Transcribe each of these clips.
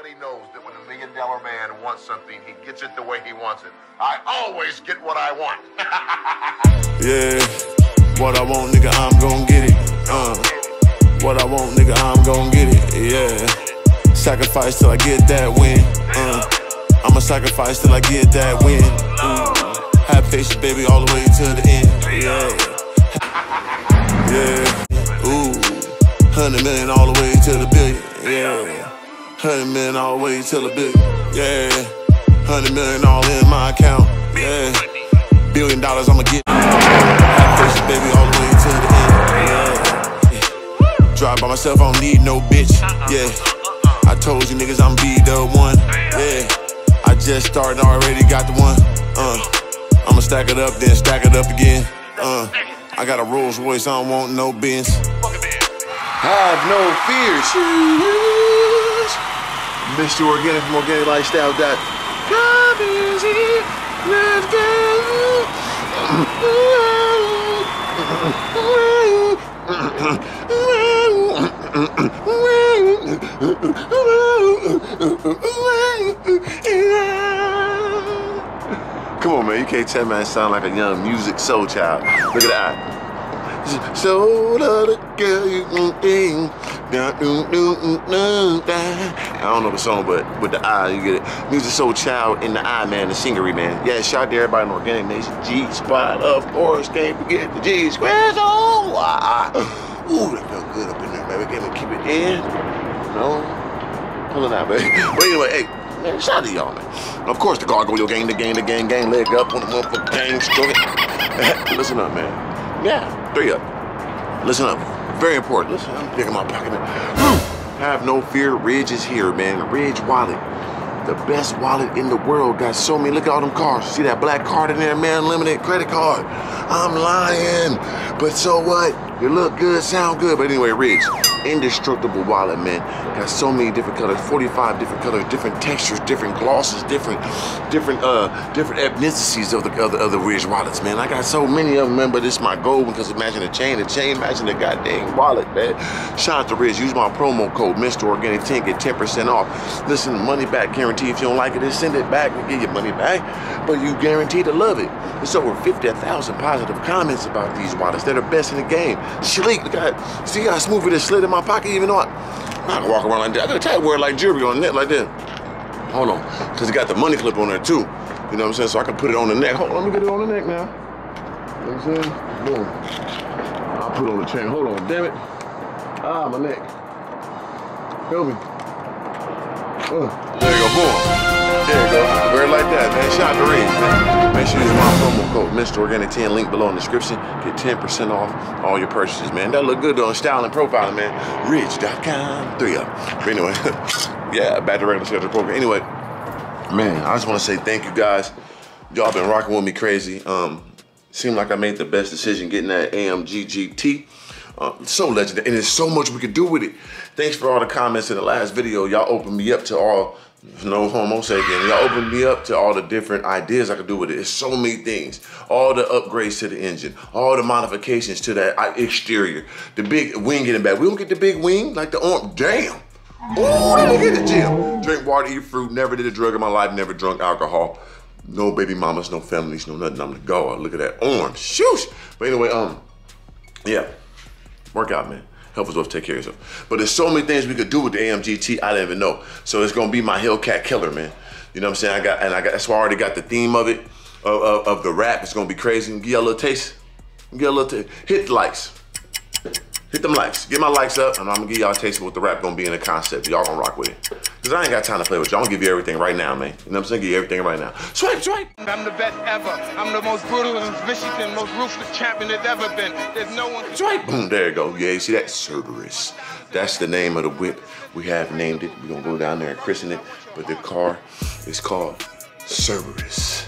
Everybody knows that when a million dollar man wants something, he gets it the way he wants it. I always get what I want. Yeah, what I want, nigga, I'm gon' get it. Uh, what I want, nigga, I'm gon' get it. Yeah, sacrifice till I get that win. Uh, I'ma sacrifice till I get that win. Ooh. Have patience, baby, all the way to the end. Yeah, yeah. Ooh, hundred million all the way to the billion. Yeah, hundred million all the way to the billion. Yeah, hundred million all in my account. Yeah, billion dollars I'ma get. Patience, baby, all the way to the end. Yeah. Drive by myself, I don't need no bitch. Yeah. I told you niggas I'm be the one. Yeah. I just started, already got the one. Uh. I'ma stack it up, then stack it up again. Uh. I got a Rolls Royce, I don't want no Benz. Have no fear. Mr. Organik from Organik Lyfestyle. Dot. Come easy. Let's. Come on, man. You can't tell me I sound like a young Musiq Soulchild. Look at that. So the girl you. I don't know the song, but with the eye, you get it. Musiq Soulchild in the eye, man, the singery, man. Yeah, shout out to everybody in Organic Nation. G Spot, of course, can't forget the G Square Oh, Ah, Ooh, that felt good up in there, baby. Can we keep it in? No? Pull it out, baby. But anyway, hey, man, shout out to y'all, man. Of course, the gargoyle gang, the gang, the gang, gang, leg up on the motherfucking gang. Listen up, man. Yeah, three up. Listen up. Very important. Listen, I'm picking my pocket. Have no fear. Ridge is here, man. Ridge Wallet. The best wallet in the world. Got so many. Look at all them cards. See that black card in there, man? Limited credit card. I'm lying. But so what? You look good, sound good. But anyway, Ridge. Indestructible wallet, man. Got so many different colors. 45 different colors, different textures, different glosses, different, different, uh, different ethnicities of the other the Ridge wallets, man. I got so many of them, man. But is my goal because imagine the chain, the chain, imagine the goddamn wallet, man. Shout out to Ridge. Use my promo code Mr. Organik 10, get 10% off. Listen, money back guarantee. If you don't like it, then send it back and get your money back. But you guarantee to love it. There's over 50,000 positive comments about these wallets. They're the best in the game. Sleek, look at see how smooth it is slid in my pocket, even though I, I'm not gonna walk around like that. I gotta you, wear like jewelry on the neck like that. Hold on, because it got the money clip on there too. You know what I'm saying? So I can put it on the neck. Hold on, let me get it on the neck now. You know what I'm saying? Boom. I'll put on the chain. Hold on, damn it. Ah, my neck. Help me. Uh, there you go, boom. There you go. Wear it like that, man. Shout out to Ridge, man. Make sure you use my promo code Mr. Organik 10 link below in the description. Get 10% off all your purchases, man. That look good on style and profiling, man. Ridge.com. Three up. But anyway, yeah, back to regular schedule program. Anyway, man, I just want to say thank you guys. Y'all been rocking with me crazy. Um, seemed like I made the best decision getting that AMG GT. Uh, so legendary, and there's so much we could do with it. Thanks for all the comments in the last video. Y'all opened me up to all, no homo sapien. Y'all opened me up to all the different ideas I could do with it. It's so many things. All the upgrades to the engine, all the modifications to that exterior, the big wing getting back. We don't get the big wing like the arm. Damn. Ooh, let me get the gym. Drink water, eat fruit. Never did a drug in my life. Never drunk alcohol. No baby mamas, no families, no nothing. I'm the god. Look at that arm. Shoosh. But anyway, um, yeah. Workout, man. Help us both take care of yourself. But there's so many things we could do with the AMGT I didn't even know. So it's gonna be my Hellcat killer, man. You know what I'm saying? I got and I got that's why I already got the theme of it, of, of, of the rap. It's gonna be crazy. You a little taste. Get a little taste. Hit the likes. Hit them likes. Get my likes up, and I'm gonna give y'all a taste of what the rap gonna be in the concept. Y'all gonna rock with it. Cause I ain't got time to play with y'all. I'm gonna give you everything right now, man. You know what I'm saying? Give you everything right now. Swipe, swipe. I'm the best ever. I'm the most brutal and Michigan, most ruthless champion there's ever been. There's no one. Swipe. Boom. There you go. Yeah, you see that? Cerberus. That's the name of the whip. We have named it. We're gonna go down there and christen it. But the car is called Cerberus.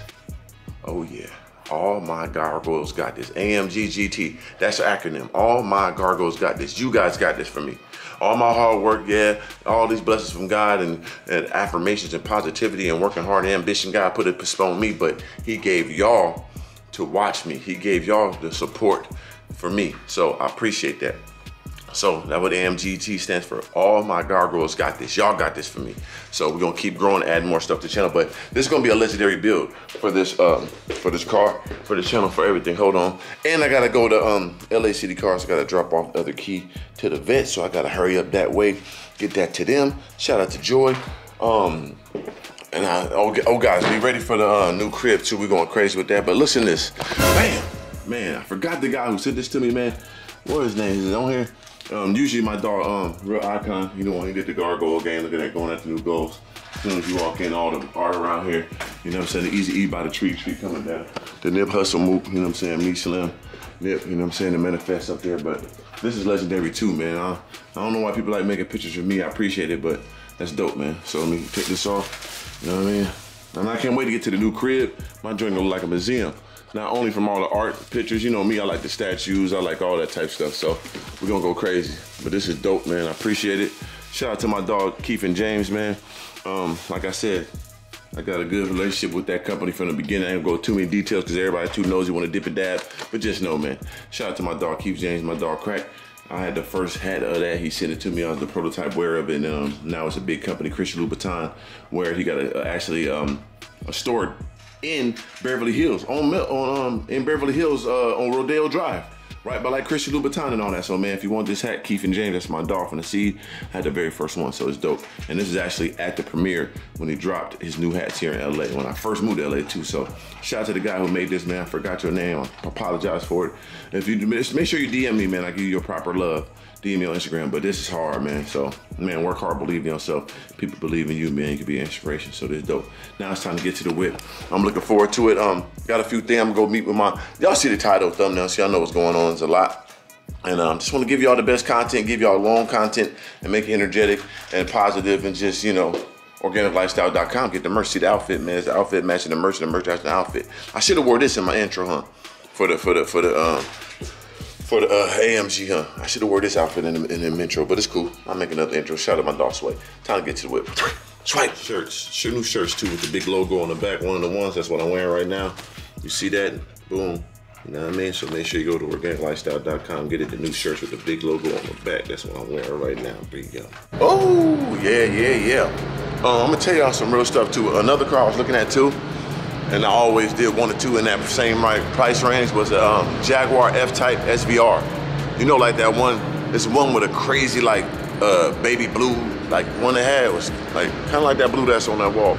Oh yeah. All my gargoyles got this. AMG GT. That's the acronym. All my gargoyles got this. You guys got this for me. All my hard work, yeah, all these blessings from God and, and affirmations and positivity and working hard and ambition, God put it upon me, but He gave y'all to watch me. He gave y'all the support for me. So I appreciate that. So that's what AMGT stands for. All my gargoyles got this. Y'all got this for me. So we're gonna keep growing, adding more stuff to the channel. But this is gonna be a legendary build for this um, for this car, for the channel, for everything. Hold on. And I gotta go to um, LA City Cars. I gotta drop off the other key to the vet. So I gotta hurry up that way, get that to them. Shout out to Joy. Um, and I, oh, oh guys, be ready for the uh, new crib too. We're going crazy with that. But listen to this. Bam! Man, I forgot the guy who sent this to me, man. What his name? Is it on here? Um, usually my dog, um, real icon, you know, when he did the gargoyle game, look at that, going after new goals. As soon as you walk in, all the art around here, you know what I'm saying? The easy E by the tree, tree coming down. The Nip Hussle move, you know what I'm saying? Me, Slim, Nip, you know what I'm saying? The manifest up there, but this is legendary too, man. I, I don't know why people like making pictures of me. I appreciate it, but that's dope, man. So let me take this off, you know what I mean? And I can't wait to get to the new crib. My joint gonna look like a museum not only from all the art pictures, you know me, I like the statues, I like all that type stuff. So we're gonna go crazy. But this is dope, man. I appreciate it. Shout out to my dog Keith and James, man. Um, like I said, I got a good relationship with that company from the beginning. I ain't gonna go too many details because everybody too knows you want to dip and dab. But just know, man. Shout out to my dog Keith James, my dog Crack. I had the first hat of that. He sent it to me. I was the prototype wearer of it. And um, now it's a big company, Christian Louboutin, where he got a, actually um, a store in Beverly Hills, on on um in Beverly Hills uh, on Rodeo Drive. Right by like Christian Louboutin and all that. So man, if you want this hat, Keith and James, that's my dog from the seed. I had the very first one, so it's dope. And this is actually at the premiere when he dropped his new hats here in LA, when I first moved to LA too. So shout out to the guy who made this, man. I forgot your name. I apologize for it. If you make sure you DM me, man, I give you your proper love. DM me on Instagram, but this is hard, man. So, man, work hard, believe in yourself. People believe in you, man. You can be an inspiration. So this dope. Now it's time to get to the whip. I'm looking forward to it. Um, got a few things. I'm gonna go meet with my. Y'all see the title thumbnail, so y'all know what's going on. It's a lot. And um, just want to give y'all the best content, give y'all long content, and make it energetic and positive, and just you know, organiklyfestyle.com. Get the merch. See the outfit, man. It's the outfit matching the merch, the merch matching the outfit. I should have wore this in my intro, huh? For the for the for the um for the uh, AMG, huh? I should have wore this outfit in the, in the intro, but it's cool. I'll make another intro. Shout out my dog Sway. Time to get to the whip. Swipe. Shirts, new shirts too with the big logo on the back. One of the ones, that's what I'm wearing right now. You see that? Boom. You know what I mean? So make sure you go to organiklyfestyle.com, get it the new shirts with the big logo on the back. That's what I'm wearing right now. There you. Oh, yeah, yeah, yeah. Uh, I'm gonna tell y'all some real stuff too. Another car I was looking at too and I always did one or two in that same right price range was a um, Jaguar F-Type SVR. You know, like that one, this one with a crazy like uh, baby blue, like one they had was like kind of like that blue that's on that wall.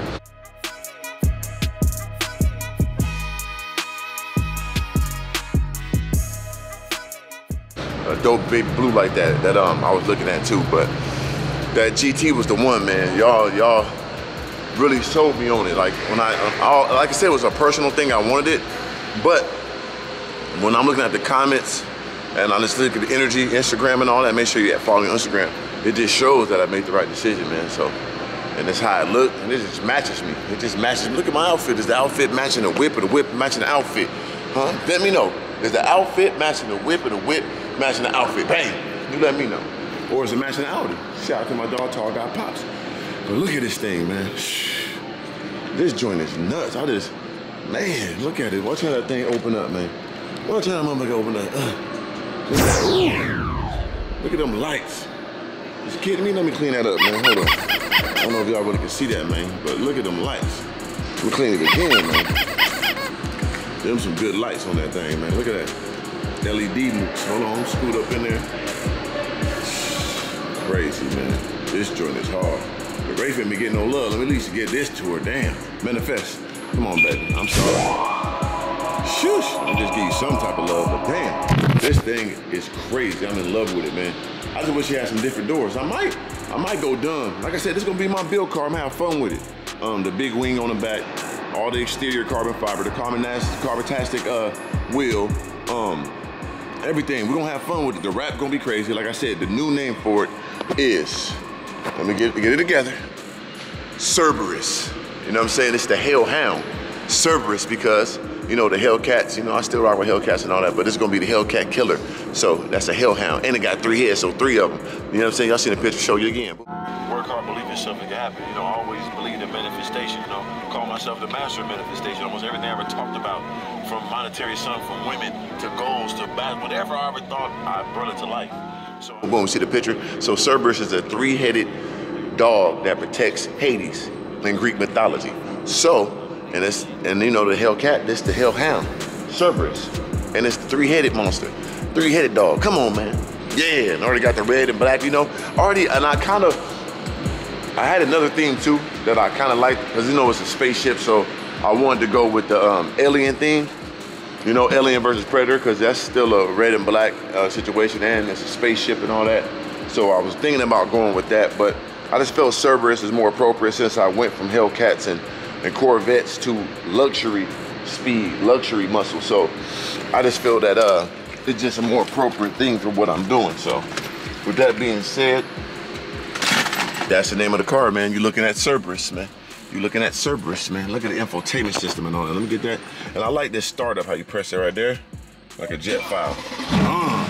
A dope baby blue like that that um I was looking at too, but that GT was the one, man. Y'all, y'all really sold me on it. Like when I, I, like I said, it was a personal thing. I wanted it, but when I'm looking at the comments and I just look at the energy, Instagram and all that, make sure you follow me on Instagram. It just shows that I made the right decision, man. So, and that's how I look, and it just matches me. It just matches me. Look at my outfit. Is the outfit matching the whip or the whip matching the outfit? Huh? Let me know. Is the outfit matching the whip or the whip matching the outfit? Bang! You let me know. Or is it matching the Audi? Shout out to my dog, Tall Guy Pops. But look at this thing, man. This joint is nuts. I just, man, look at it. Watch how that thing open up, man. Watch how that motherfucker open up. Uh. Look at them lights. Just kidding me? Let me clean that up, man. Hold on. I don't know if y'all really can see that, man, but look at them lights. Me clean it again, man. Them some good lights on that thing, man. Look at that. LED loops. Hold on, scoot up in there. Crazy, man. This joint is hard. But Ray ain't be getting no love. Let me at least get this to her. Damn. Manifest. Come on, baby. I'm sorry. Shush. Me just give you some type of love. But damn, this thing is crazy. I'm in love with it, man. I just wish you had some different doors. I might, I might go dumb. Like I said, this is gonna be my build car. I'm gonna have fun with it. Um, the big wing on the back, all the exterior carbon fiber, the carbon carbotastic uh, wheel, um, everything. We're gonna have fun with it. The wrap gonna be crazy. Like I said, the new name for it is let me get, get it together. Cerberus. You know what I'm saying? It's the Hellhound. Cerberus because, you know, the Hellcats, you know, I still rock with Hellcats and all that, but it's gonna be the Hellcat Killer. So that's a Hellhound. And it got three heads, so three of them. You know what I'm saying? Y'all seen the picture, show you again. Work hard, believe in something can happen. You know, I always believe in manifestation, you know. Call myself the master of manifestation. Almost everything I ever talked about, from monetary sum, from women to goals to battle, whatever I ever thought, I brought it to life. Boom, see the picture? So Cerberus is a three-headed dog that protects Hades in Greek mythology. So, and it's and you know the Hellcat, this the Hellhound, Cerberus. And it's the three-headed monster. Three-headed dog. Come on, man. Yeah, and already got the red and black, you know. Already, and I kind of I had another theme too that I kind of liked because you know it's a spaceship, so I wanted to go with the um, alien theme. You know, Alien versus Predator, because that's still a red and black uh, situation, and it's a spaceship and all that. So I was thinking about going with that, but I just felt Cerberus is more appropriate since I went from Hellcats and, and Corvettes to luxury speed, luxury muscle. So I just feel that uh, it's just a more appropriate thing for what I'm doing. So with that being said, that's the name of the car, man. You're looking at Cerberus, man. You're looking at Cerberus, man. Look at the infotainment system and all that. Let me get that. And I like this startup, how you press it right there. Like a jet file. Uh,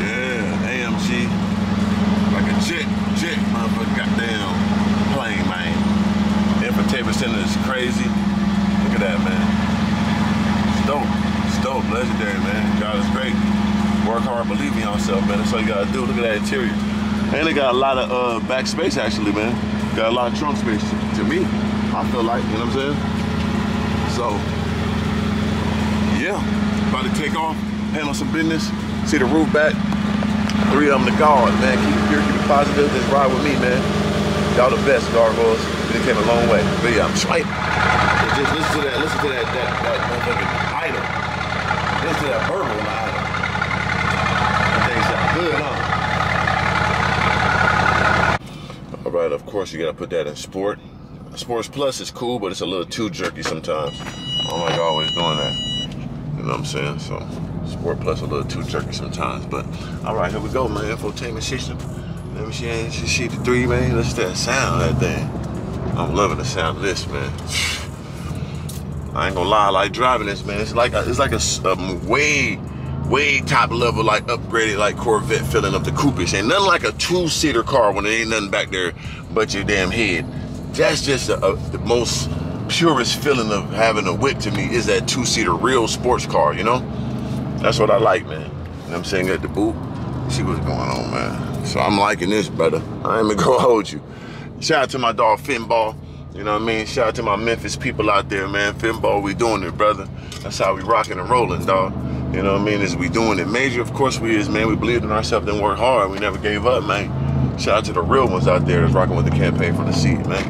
yeah, AMG. Like a jet, jet motherfucker goddamn plane, man. Infotainment center is crazy. Look at that, man. It's dope. It's dope. Legendary, man. God is great. Work hard, believe in yourself, man. That's all you gotta do. Look at that interior. And they got a lot of uh, back space, actually, man. Got a lot of trunk space to, me. I feel like, you know what I'm saying? So, yeah, about to take off, handle some business, see the roof back. Three of them to guard, man. Keep it pure, keep it positive. Just ride with me, man. Y'all the best, gargoyles. We came a long way. But yeah, I'm straight. Just listen to that, listen to that, that, that motherfucking idol. Listen to that verbal in the idol. That thing sound good, huh? All right, of course you gotta put that in sport. Sports Plus is cool, but it's a little too jerky sometimes. I don't like always doing that. You know what I'm saying? So Sport Plus a little too jerky sometimes. But all right, here we go, man. Infotainment system. Let me see, see, see the three, man. To that sound that thing. I'm loving the sound of this, man. I ain't gonna lie, I like driving this, man. It's like a, it's like a, a way, way top level, like upgraded, like Corvette feeling of the coupish. Ain't nothing like a two-seater car when there ain't nothing back there but your damn head. That's just a, a, the most purest feeling of having a whip to me is that two-seater real sports car, you know? That's what I like, man. You know what I'm saying? At the boot. See what's going on, man. So I'm liking this, brother. I ain't gonna hold you. Shout out to my dog Finball. You know what I mean? Shout out to my Memphis people out there, man. Finball, we doing it, brother. That's how we rocking and rolling, dog. You know what I mean? Is we doing it. Major, of course we is, man. We believed in ourselves and worked hard. We never gave up, man. Shout out to the real ones out there that's rocking with the campaign from the seat, man.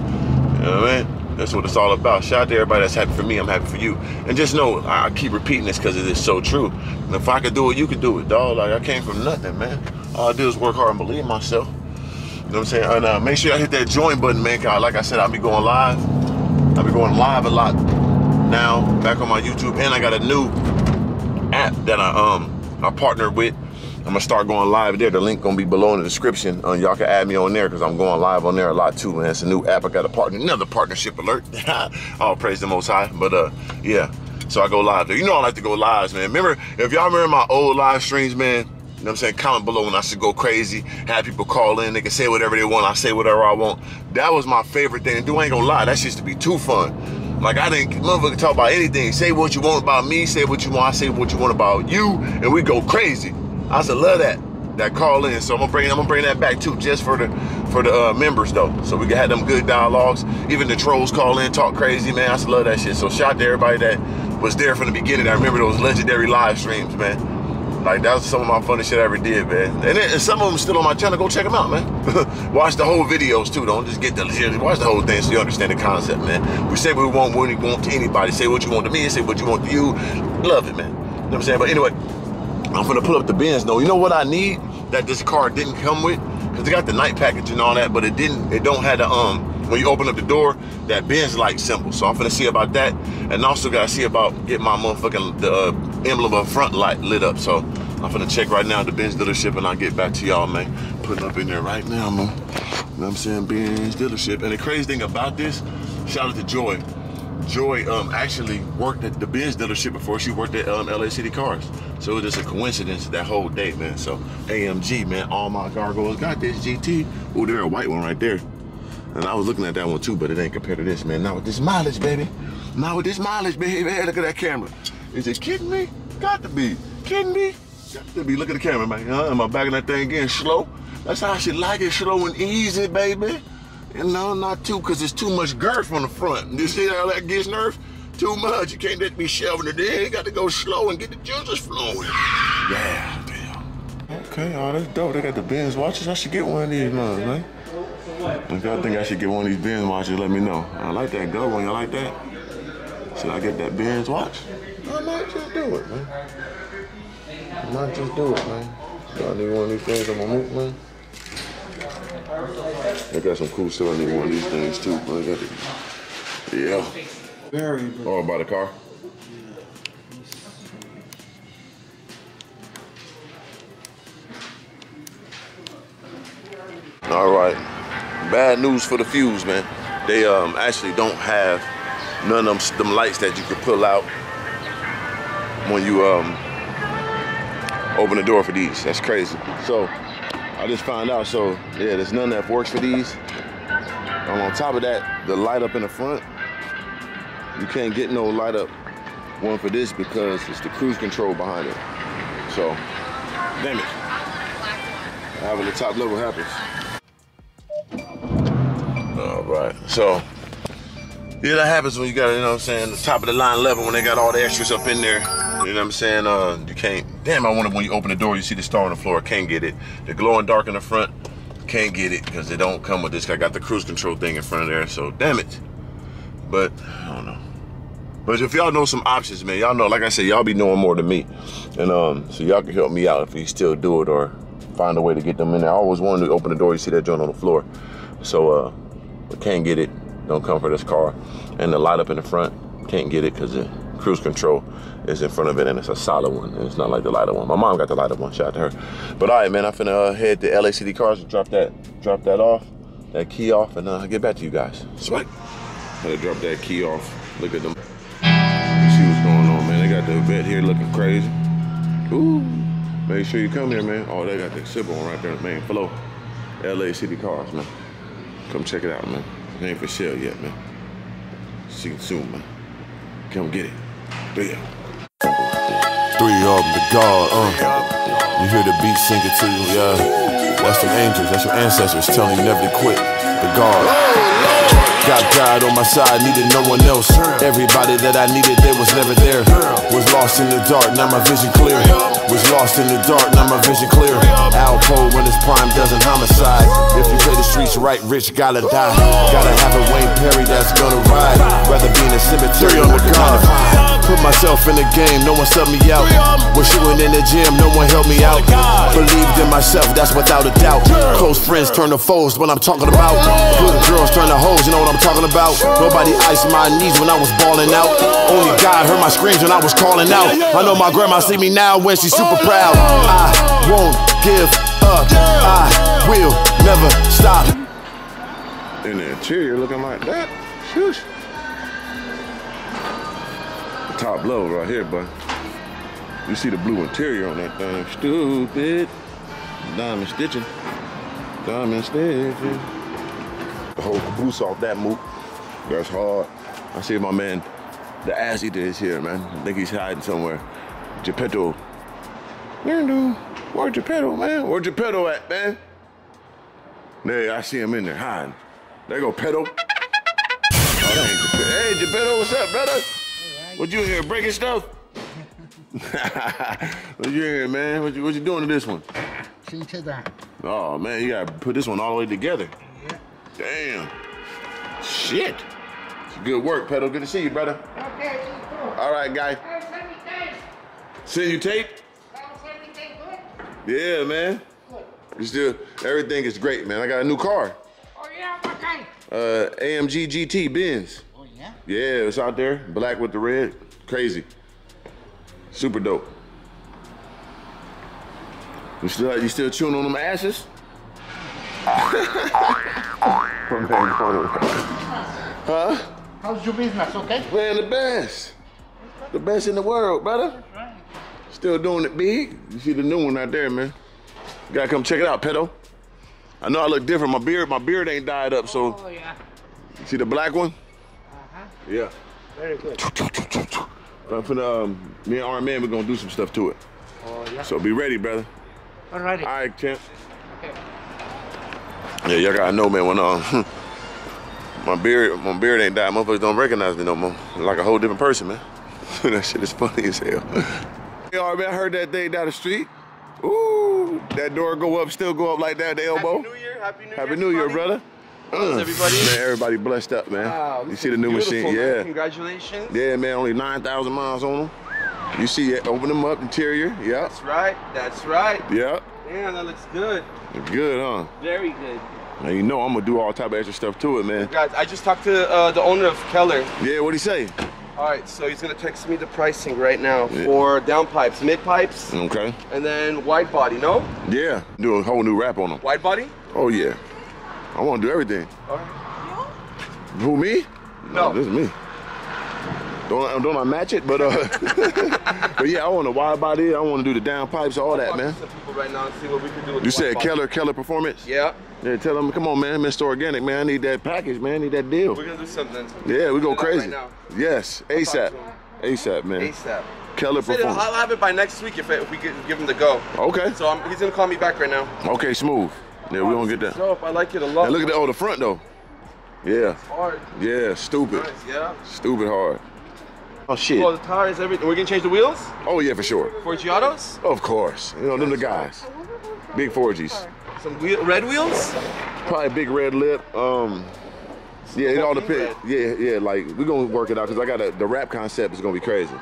You know what I mean? That's what it's all about. Shout out to everybody that's happy for me. I'm happy for you. And just know, I I keep repeating this because it is so true. And if I could do it, you could do it, dog. Like, I came from nothing, man. All I do is work hard and believe myself. You know what I'm saying? And uh, make sure y'all hit that join button, man. like I said, I'll be going live. I'll be going live a lot now, back on my YouTube. And I got a new app that I um I partnered with. I'm gonna start going live there. The link gonna be below in the description. Uh, y'all can add me on there because I'm going live on there a lot too, man. It's a new app. I got a partner, another partnership alert. All praise the Most High. But uh, yeah. So I go live there. You know I like to go lives, man. Remember, if y'all remember my old live streams, man. You know what I'm saying? Comment below when I should go crazy. Have people call in. They can say whatever they want. I say whatever I want. That was my favorite thing to do. I ain't gonna lie. That used to be too fun. Like I didn't motherfucker talk about anything. Say what you want about me. Say what you want. I say what you want about you, and we go crazy. I to love that. That call in. So I'm gonna bring I'm gonna bring that back too, just for the for the uh, members though. So we can have them good dialogues. Even the trolls call in, talk crazy, man. I to love that shit. So shout out to everybody that was there from the beginning. I remember those legendary live streams, man. Like that was some of my funny shit I ever did, man. And, then, and some of them still on my channel. Go check them out, man. watch the whole videos too. Don't just get the watch the whole thing so you understand the concept, man. We say what we want when we want to anybody. Say what you want to me. Say what you want to you. Love it, man. You know what I'm saying? But anyway, I'm gonna pull up the bins though. You know what I need that this car didn't come with? Cause it got the night package and all that, but it didn't. It don't have the um. When you open up the door, that Benz light symbol. So I'm gonna see about that, and also gotta see about getting my motherfucking the uh, emblem of front light lit up. So I'm gonna check right now the Benz dealership, and I'll get back to y'all, man. Putting up in there right now, man. You know what I'm saying? Benz dealership. And the crazy thing about this, shout out to Joy. Joy um, actually worked at the Benz dealership before she worked at um, LA City Cars. So it was just a coincidence that whole day, man. So AMG, man, all my gargoyles got this GT. Oh, there a white one right there. And I was looking at that one too, but it ain't compared to this, man. Not with this mileage, baby. Not with this mileage, baby. Hey, look at that camera. Is it kidding me? Got to be. Kidding me? Got to be look at the camera, man. Huh? Am I backing that thing getting slow? That's how I should like it, slow and easy, baby. You know, not too, cause it's too much girth on the front. You see how that gets nerve? Too much. You can't let me shoving it in. You got to go slow and get the juices flowing. Yeah, damn. Okay, oh, that's dope. They got the Benz watches. I should get one of these, man. If y'all think I should get one of these Benz watches, let me know. I like that go one. Y'all like that? Should I get that Benz watch? I might just do it, man. I might just do it, man. Y'all need one of these things on my move, man. They got some cool stuff. I need one of these things too. man. I got the, yeah. Very good. Oh, by the car. All right. Bad news for the fuse, man. They um actually don't have none of them, them lights that you could pull out when you um open the door for these. That's crazy. So I just found out. So yeah, there's none that works for these. Um, on top of that, the light up in the front, you can't get no light up one for this because it's the cruise control behind it. So, damn it. Having the top level happens. Right. So, yeah, that happens when you got, you know what I'm saying, the top of the line level when they got all the extras up in there. You know what I'm saying? Uh, you can't. Damn, I wonder when you open the door, you see the star on the floor. Can't get it. The glowing dark in the front, can't get it because they don't come with this. I got the cruise control thing in front of there. So, damn it. But I don't know. But if y'all know some options, man, y'all know, like I said, y'all be knowing more than me. And um, so y'all can help me out if you still do it or find a way to get them in there. I always wanted to open the door, you see that joint on the floor. So uh we can't get it, don't come for this car. And the light up in the front, can't get it because the cruise control is in front of it and it's a solid one. It's not like the lighter one. My mom got the lighter one, shout out to her. But all right, man, I'm finna uh, head to LACD cars and drop that, drop that off, that key off, and uh, get back to you guys. Sweet. Gotta drop that key off. Look at them. See what's going on, man. They got the vet here looking crazy. Ooh. Make sure you come here, man. Oh, they got the sip on right there, man. Flow. LA City Cars, man. Come check it out, man. It ain't for sale yet, man. See you soon, man. Come get it. Three of them, the God, uh. You hear the beat singing to you, yeah. That's them angels, that's your ancestors telling you never to quit. The God. Got God on my side, needed no one else. Everybody that I needed, they was never there. Was lost in the dark, now my vision clear. Was lost in the dark, now my vision clear. Alpo when it's prime doesn't homicide. If you play the streets right, rich gotta die. Gotta have a Wayne Perry that's gonna ride. Rather be in a cemetery on the God. Put myself in the game, no one sub me out. Was shooting in the gym, no one helped me out. Believed in myself, that's without a doubt. Close friends turn to foes, what I'm talking about. Good girls turn to hoes, you know what I'm talking about. Nobody iced my knees when I was balling out. Only God heard my screams when I was calling out. I know my grandma see me now when she's super proud. I won't give up. I will never stop. In the interior looking like that. The top level right here, but you see the blue interior on that thing. Stupid. Diamond stitching. Diamond stitching. The whole caboose off that moot. That's hard. I see my man, the ass eater is here, man. I think he's hiding somewhere. Geppetto. Where do? Where pedal, man? Where'd you pedal at, man? There, I see him in there hiding. There go pedal. Oh, that ain't Geppetto. Hey, Geppetto, what's up, brother? What you in here breaking stuff? what you in here, man? What you, what you doing to this one? See to that. Oh man, you gotta put this one all the way together. Yeah. Damn. Shit. Good work, Pedal. Good to see you, brother. Okay, All right, guy. Send you tape? Yeah, man. You still everything is great, man. I got a new car. Oh yeah, what kind? Uh AMG GT Benz. Oh yeah. Yeah, it's out there. Black with the red. Crazy. Super dope. You still you still chewing on them ashes? huh? How's your business? Okay. Man, the best. The best in the world, brother. Still doing it big. You see the new one out there, man. You gotta come check it out, pedo. I know I look different. My beard, my beard ain't dyed up, so Oh yeah. you see the black one? Uh-huh. Yeah. Very good. I'm finna, um, me and our man, we're gonna do some stuff to it. Oh, yeah. So be ready, brother. Alrighty. All right, champ. Okay. Yeah, y'all gotta know, man. When um, my beard, my beard ain't died. Motherfuckers don't recognize me no more. I'm like a whole different person, man. that shit is funny as hell. Hey, all right, man. I heard that day down the street. Ooh, that door go up, still go up like that, the elbow. Happy New Year. Happy New Year. Happy New Year, brother. How's everybody? Man, everybody blessed up, man. Wow, you see the new machine, man. yeah. Congratulations. Yeah, man, only 9,000 miles on them. You see it, open them up, interior, yeah, That's right. That's right. yeah. Damn, that looks good. Good, huh? Very good. Now you know I'm gonna do all type of extra stuff to it, man. Guys, I just talked to uh, the owner of Keller. Yeah, what'd he say? All right, so he's gonna text me the pricing right now Yeah. for down pipes, mid pipes, Okay. and then wide body. No, Yeah, do a whole new rap on them. wide body. Oh yeah. I wanna do everything. All right. Who, me? No. this is me. Don't I, don't I match it? But uh, but yeah, I want a wide body. I want to do the down pipes, all that, man. Right now and see what we can do You said body. Keller Keller Performance. Yeah, Yeah, tell them, come on, man, Mr. Organik, man. I need that package, man. I need that deal. we're gonna do something. Yeah, we go Right crazy. now. Yes, ASAP, ASAP, man. ASAP. Keller Said I'll have it by next week if, if we give him the go. Okay, So um, he's gonna call me back right now. okay, smooth. Yeah, we gonna get that. Dope. I like it a lot. And look at the oh, the front though. Yeah, hard. yeah, stupid, Nice, yeah. stupid hard. Oh shit. Well, the tires, everything. We're gonna change the wheels Oh yeah, for sure. Forgiatos. Of course. You know them the guys. Big 4Gs. Some wheel, red wheels. Probably big red lip. Um, yeah, it all depends. Yeah, yeah. Like we're gonna work it out because I got a, the rap concept is gonna be crazy.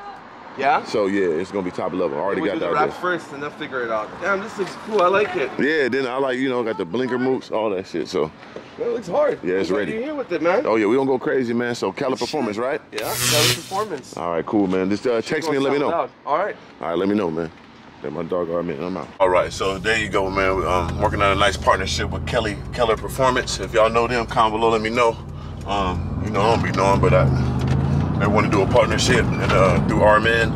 Yeah. So yeah, it's gonna be top level. I already we got do that. the wrap idea. first, and then figure it out. Damn, this looks cool. I like it. Yeah, then I like you know got the blinker moots, all that shit. So It looks hard. Yeah, it's What ready. You here with it, man? oh yeah, we gonna go crazy, man. So Cali Performance, right? Yeah. That was performance. All right, cool, man. Just uh, text me and let me know. loud. All right. All right, let me know, man. That my dog, all right, man. I'm out. All right, so there you go, man. Um, working on a nice partnership with Kelly Keller Performance. If y'all know them, comment below, let me know. Um, you know, I don't be knowing, but I, they want to do a partnership and uh, do Armin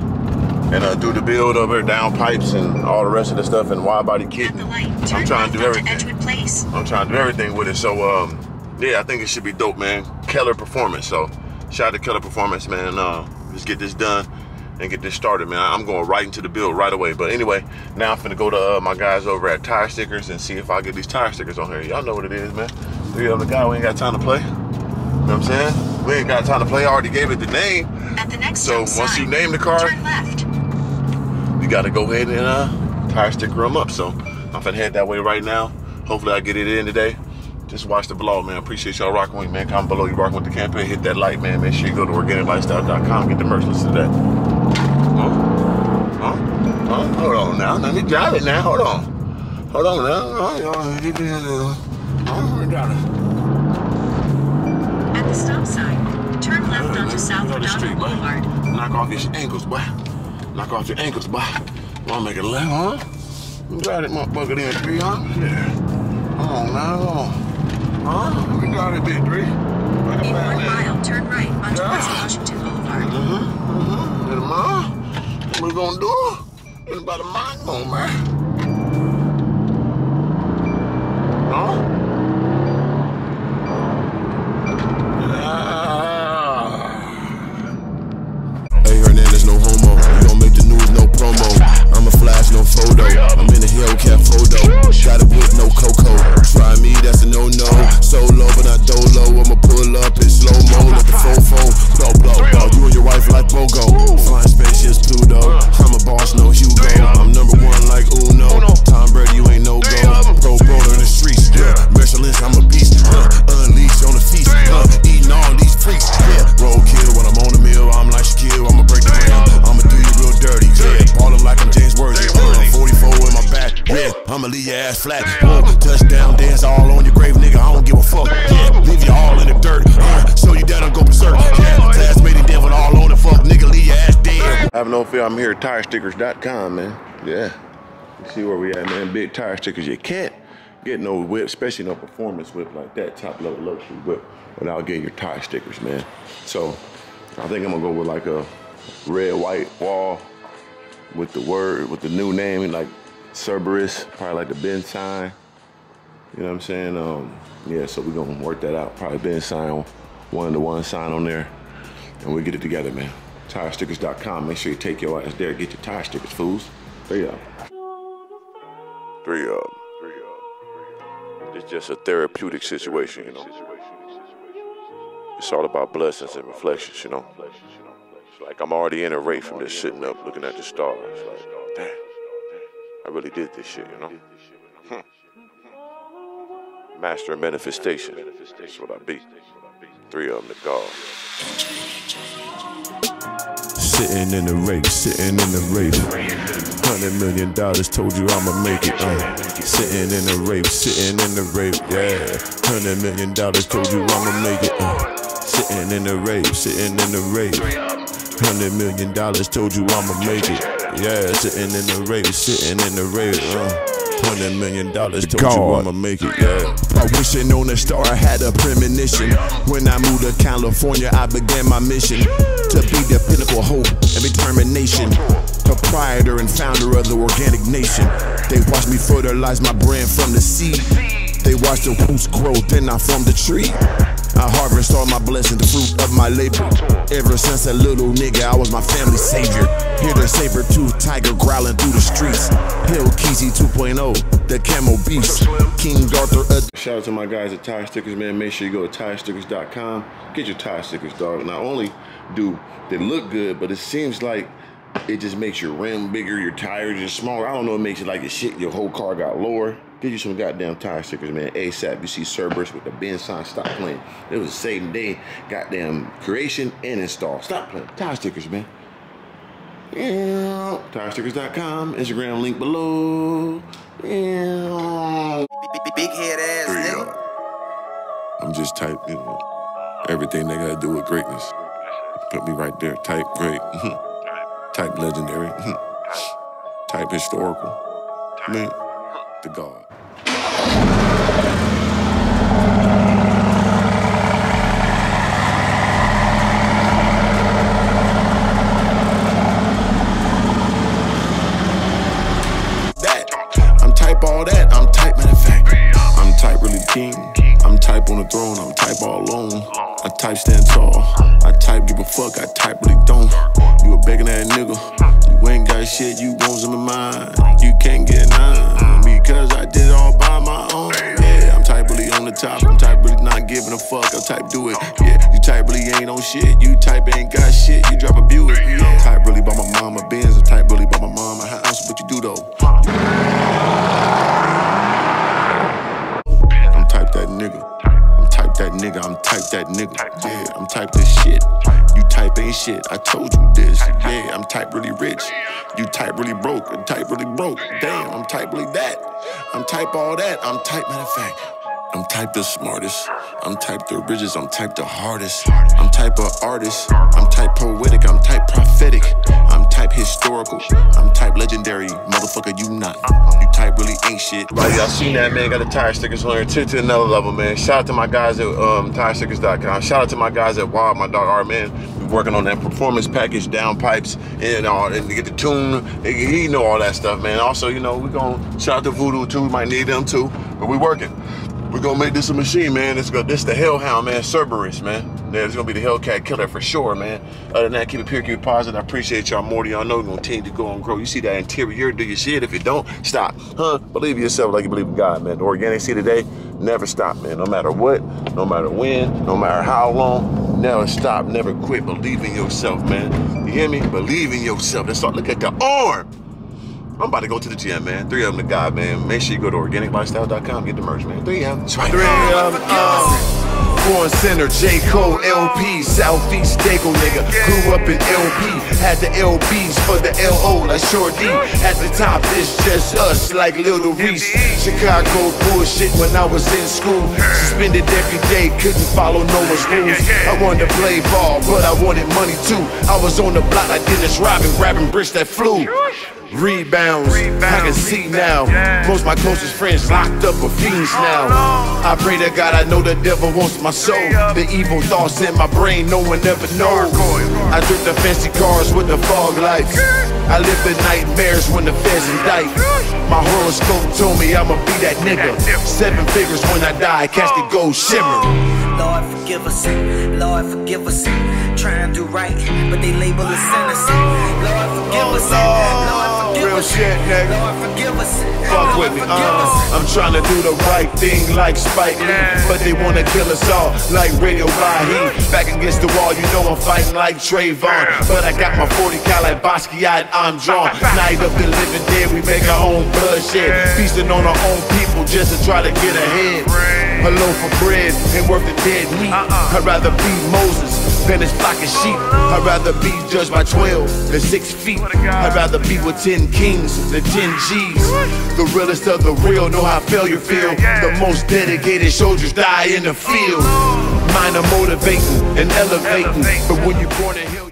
and uh, do the build of her down pipes and all the rest of the stuff and wide body kit. I'm trying to do everything. Place. I'm trying to do everything with it. So um, yeah, I think it should be dope, man. Keller Performance. So shout out to Keller Performance, man. Uh, let's get this done and get this started, man. I'm going right into the build right away. But anyway, now I'm finna go to uh, my guys over at Tire Stickers and see if I get these tire stickers on here. Y'all know what it is, man. Three of the guy, we ain't got time to play. You know what I'm saying? We ain't got time to play. I already gave it the name. At the next So stop once you name the car, turn left. you gotta go ahead and uh, tire sticker them up. So I'm finna head that way right now. Hopefully I get it in today. Just watch the vlog, man. Appreciate y'all rocking with me, man. Comment below you rocking with the campaign. Hit that like, man. Make sure you go to organiklyfestyle.com. Get the merch. Listen to that. Huh? Huh? Huh? Hold on now. Let me drive it now. Hold on. Hold on now. Oh, I got it. At the stop sign, turn left onto South Go to the street, O'Donnell boy. Boulevard. Knock off your ankles, boy. Knock off your ankles, boy. Wanna make it left, huh? Got it, motherfucker, then, three, huh? Yeah. Come on now. Huh? We got it, big three. In one mile, turn right onto Yeah. West Washington Boulevard. Mm-hmm, mm-hmm. Little ma, what we gonna do? In about a mile, man. Huh? Boss, no Hugo. I'm number one like Uno. Tom Brady, you ain't no go. Pro bowler in the streets. Yeah. Merciless, I'm a beast. Uh, unleashed on the feast. Uh, eating all these freaks. Yeah. Roadkill when I'm on the mill. I'm like Shaquille. I'ma break the ground. I'ma do you real dirty. Yeah. Ballin' like I'm James Worthy. Uh, 44 in my back. Yeah. I'ma leave your ass flat. I'm here at tirestickers.com, man. Yeah. You see where we at, man. Big tire stickers. You can't get no whip, especially no performance whip like that, top level luxury whip, without getting your tire stickers, man. So I think I'm gonna go with like a red, white wall with the word, with the new name, like Cerberus, probably like the Ben sign. You know what I'm saying? Um, yeah, so we're gonna work that out. Probably Ben sign, one to one sign on there, and we get it together, man. TireStickers.com. Make sure you take your ass there, get your tire stickers, fools. Three them. Three them. Three them. It's just a therapeutic situation, you know. It's all about blessings and reflections, you know. It's like I'm already in a race from just sitting up looking at the stars. Like, damn, I really did this shit, you know. Hmm. Master of manifestation. That's what I be. Three of them to God. Sitting in the rape, sitting in the rape. Hundred million dollars told you I'ma make it. Uh. Sitting in the rape, sitting in the rape, yeah. Hundred million dollars told you I'ma make it. Uh. Sitting in the rape, sitting in the rape. Hundred million dollars told you I'ma make it. Yeah, sitting in the rape, sitting in the rape. Uh. Hundred million dollars told you I'ma make it. Yeah. I wishing on a star, I had a premonition. When I moved to California, I began my mission to be the pinnacle hope and determination. Proprietor and founder of the Organic Nation. They watched me fertilize my brand from the seed. They watched the roots grow, then I formed the tree. I harvest all my blessings, the fruit of my labor. Ever since a little nigga, I was my family's savior. Hear the saber tooth tiger growling through the streets. Hill Keezy 2.0, the camel beast. King Arthur. Shout out to my guys at Tire Stickers, man. Make sure you go to tirestickers.com. Get your tire stickers, dog. Not only do they look good, but it seems like it just makes your rim bigger, your tires just smaller. I don't know, it makes it like your shit, your whole car got lower. Get you some goddamn tire stickers, man. ASAP. You see Cerberus with the Ben sign. Stop playing. It was the same day. Goddamn creation and install. Stop playing. Tire stickers, man. Yeah. TireStickers.com. Instagram link below. Yeah. Big head ass nigga. I'm just type, you know, everything they gotta do with greatness. Put me right there. Type great. type legendary. type historical. Man, the God. On the throne. I'm type all alone. I type stand tall. I type give a fuck. I type really don't. You a begging that nigga. You ain't got shit. You want some of mine. You can't get none because I did it all by my own. Yeah, I'm type really on the top. I'm type really not giving a fuck. I type do it. Yeah, you type really ain't on shit. You type ain't got shit. You drop a Buick. Yeah, I'm type really by my mama Benz. I type really by my mama house. What you do though? I'm type that nigga. Type that nigga. I'm type that nigga. Yeah, I'm type this shit. You type ain't shit. I told you this. Yeah, I'm type really rich. You type really broke. I'm type really broke. Damn, I'm type really that. I'm type all that. I'm type matter of fact. I'm type the smartest. I'm type the richest. I'm type the hardest. I'm type of artist. I'm type poetic. I'm type prophetic. Historical. I'm type legendary. Motherfucker, you not. You type really ain't shit. Like y'all seen that man got the tire stickers on there to, to another level, man. Shout out to my guys at um, TireStickers.com. Shout out to my guys at Wild, my dog Art, man. We working on that performance package, down pipes, and all, and to get the tune. He, he know all that stuff, man. Also, you know, we gonna shout out to Voodoo too. We might need them too, but we working. We're gonna make this a machine, man. This go this the Hellhound, man. Cerberus, man. Yeah, it's gonna be the Hellcat killer for sure, man. Other than that, keep it pure, keep it positive. I appreciate y'all more y'all know. We're gonna continue to go and grow. You see that interior, do your shit. If you don't, stop. Huh? Believe yourself like you believe in God, man. The organic see today, never stop, man. No matter what, no matter when, no matter how long, never stop, never quit. Believe in yourself, man. You hear me? Believe in yourself. Let's start look at the arm. I'm about to go to the gym, man. Three of them to God, man. Make sure you go to organiklyfestyle.com, get the merch, man. Three of them. That's right. Three of them. Um, Born Center, J. Cole, LP, Southeast Dago nigga. Grew up in LP, had the LBs for the LO like Short D. At the top, it's just us like Little Reese. Chicago bullshit when I was in school. Suspended every day, couldn't follow no one's rules. I wanted to play ball, but I wanted money too. I was on the block like Dennis Rodman, grabbing bricks that flew. Rebounds, I can see now. Most of my closest friends locked up or fiends now. I pray to God, I know the devil wants my soul. The evil thoughts in my brain, no one ever knows. I drip the fancy cars with the fog lights. I live the nightmares when the feds indict. My horoscope told me I'ma be that nigga. Seven figures when I die, catch the gold shimmer. Lord forgive us, Lord forgive us. Try and do right, but they label us innocent. Lord forgive us, oh, Lord forgive forgive Real shit, nigga. Lord, forgive us. Fuck with me. Uh, I'm trying to do the right thing like Spike Lee, but they wanna kill us all like Radio Raheem. Back against the wall, you know I'm fighting like Trayvon, but I got my 40 cal like Basquiat. I'm drawn. Night of the living dead, we make our own bloodshed, feasting on our own people just to try to get ahead. A loaf of bread ain't worth the dead meat. I'd rather be Moses than his flock of sheep. I'd rather be judged by 12 than 6 feet. I'd rather be with 10 kings than 10 G's. The realest of the real know how failure feel. The most dedicated soldiers die in the field. Mine are motivating and elevating. But when you're born in